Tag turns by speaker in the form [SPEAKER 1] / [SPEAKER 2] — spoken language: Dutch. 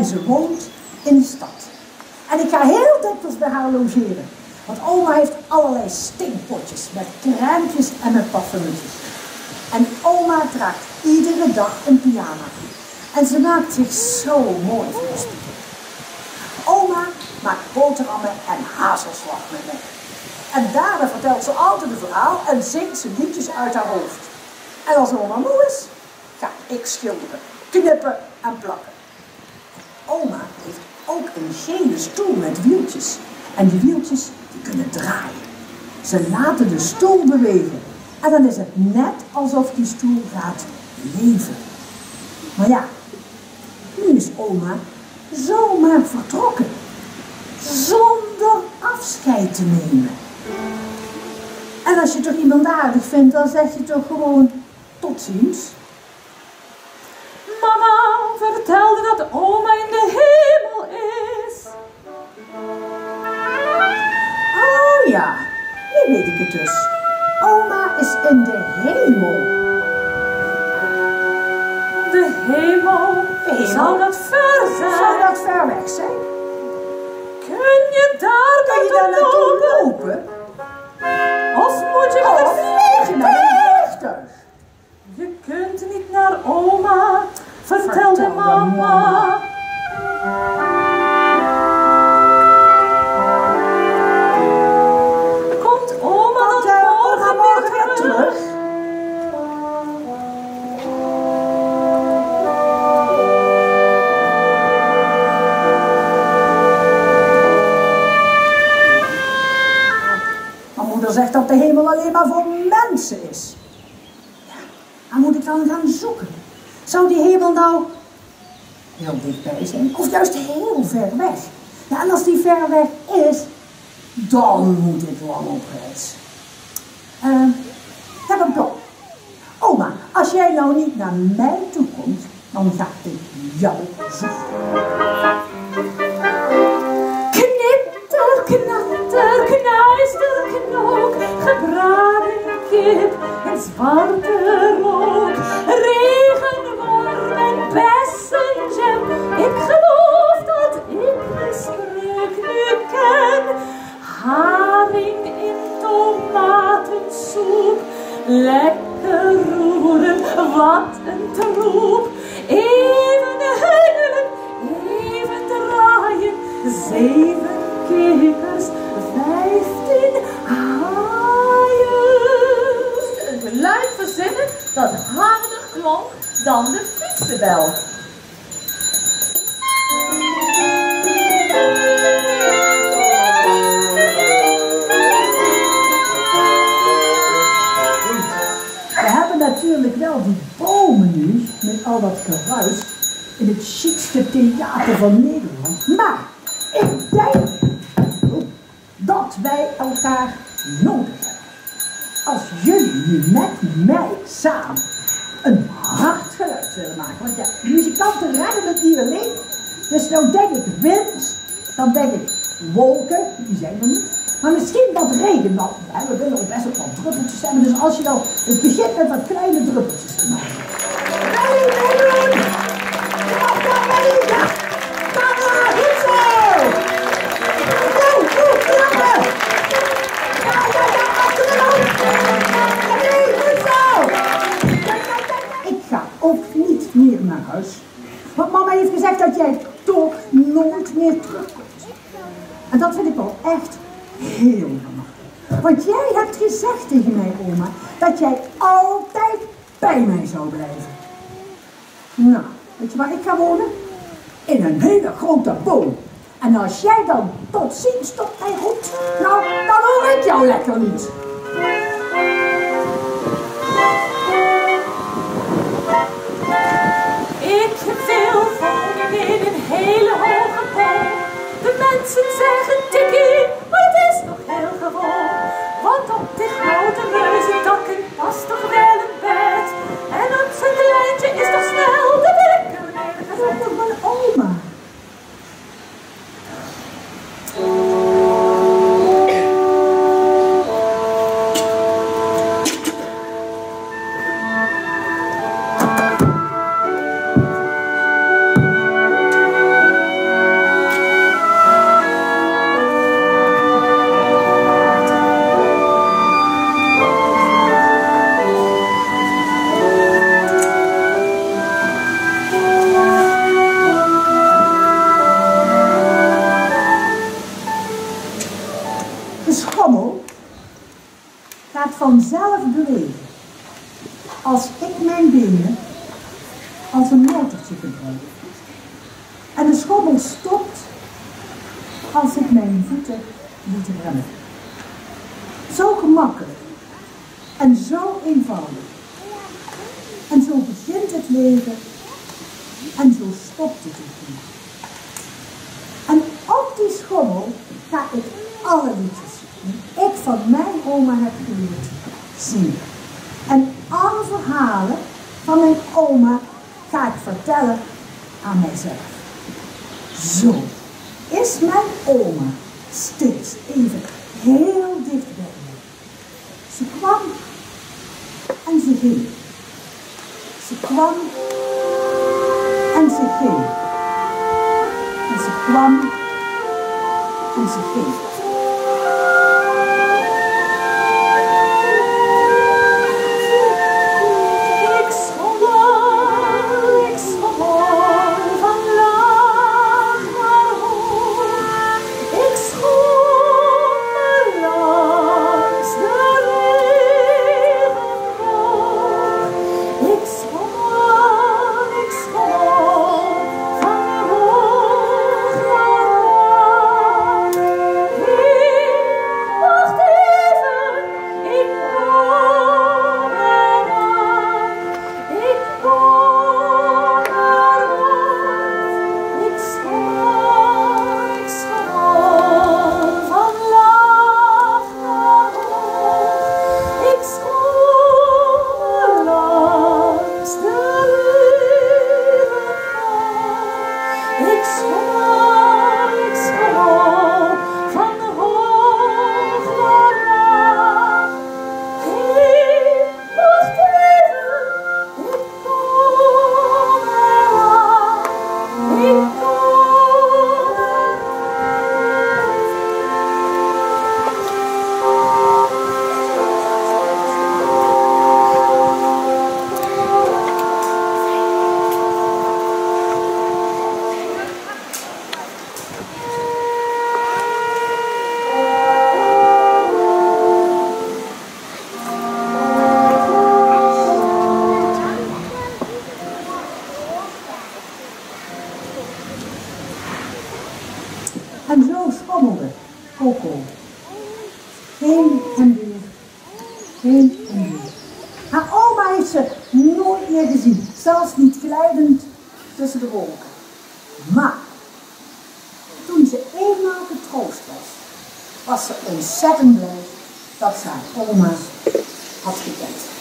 [SPEAKER 1] En ze woont in de stad. En ik ga heel dikwijls bij haar logeren. Want oma heeft allerlei stinkpotjes met crèmpjes en met parfumetjes. En oma draagt iedere dag een pyjama. En ze maakt zich zo mooi voor de. Oma maakt boterhammen en hazelslag met me. En daarna vertelt ze altijd een verhaal en zingt ze liedjes uit haar hoofd. En als oma moe is, ga ik schilderen, knippen en plakken. Oma heeft ook een gele stoel met wieltjes. En die wieltjes die kunnen draaien. Ze laten de stoel bewegen. En dan is het net alsof die stoel gaat leven. Maar ja, nu is oma zomaar vertrokken. Zonder afscheid te nemen. En als je toch iemand aardig vindt, dan zeg je toch gewoon tot ziens.
[SPEAKER 2] Mama vertelde dat oma
[SPEAKER 1] nu weet ik het dus. Oma is in de hemel.
[SPEAKER 2] De hemel,
[SPEAKER 1] De hemel?
[SPEAKER 2] zou dat ver zijn?
[SPEAKER 1] Zou dat ver weg zijn?
[SPEAKER 2] Kun je daar
[SPEAKER 1] Kan je daar
[SPEAKER 2] naartoe
[SPEAKER 1] naartoe
[SPEAKER 2] lopen? Of moet je met
[SPEAKER 1] alleen maar voor mensen is. Ja, waar moet ik dan gaan zoeken? Zou die hemel nou heel dichtbij zijn? Of juist heel ver weg? Ja, en als die ver weg is, dan moet ik lang op reis. Eh, ik heb een plan. Oma, als jij nou niet naar mij toe komt, dan ga ik jou zoeken.
[SPEAKER 2] steht, es wartet
[SPEAKER 1] We hebben natuurlijk wel die bomen nu, met al dat geruis, in het chicste theater van Nederland. Maar ik denk dat wij elkaar nodig hebben. Als jullie nu met mij samen een hard geluid willen maken. Want ja, muzikanten redden het niet alleen. Dus nou denk ik wind, dan denk ik wolken, die zijn er niet. Maar misschien wat regen, want we willen ook best wel druppeltjes hebben. Dus als je dan, het begint met wat kleine druppeltjes te maken. Niet naar huis. Want mama heeft gezegd dat jij toch nooit meer terugkomt. En dat vind ik wel echt heel jammer. Want jij hebt gezegd tegen mij, oma, dat jij altijd bij mij zou blijven. Nou, weet je waar ik ga wonen? In een hele grote boom. En als jij dan tot ziens tot mij roept, nou, dan hoor ik jou lekker niet.
[SPEAKER 2] Ik wil wonen in een als ik mijn benen als een motortje gebruik. En de schommel stopt als ik mijn voeten moet remmen. Zo gemakkelijk en zo eenvoudig. En zo begint het leven en zo stopt het ook niet. En op die schommel ga ik alle liedjes die ik van mijn oma heb geleerd En alle verhalen van mijn oma ga ik vertellen aan mijzelf. Zo is mijn oma steeds even heel dicht bij mij. Ze kwam en ze ging. Ze kwam en ze ging. En ze kwam en ze ging. En zo schommelde Coco. Heen en weer, heen en weer. Haar oma heeft ze nooit meer gezien, zelfs niet glijdend tussen de wolken. Maar toen ze eenmaal getroost was, was ze ontzettend blij dat ze haar oma had gekend.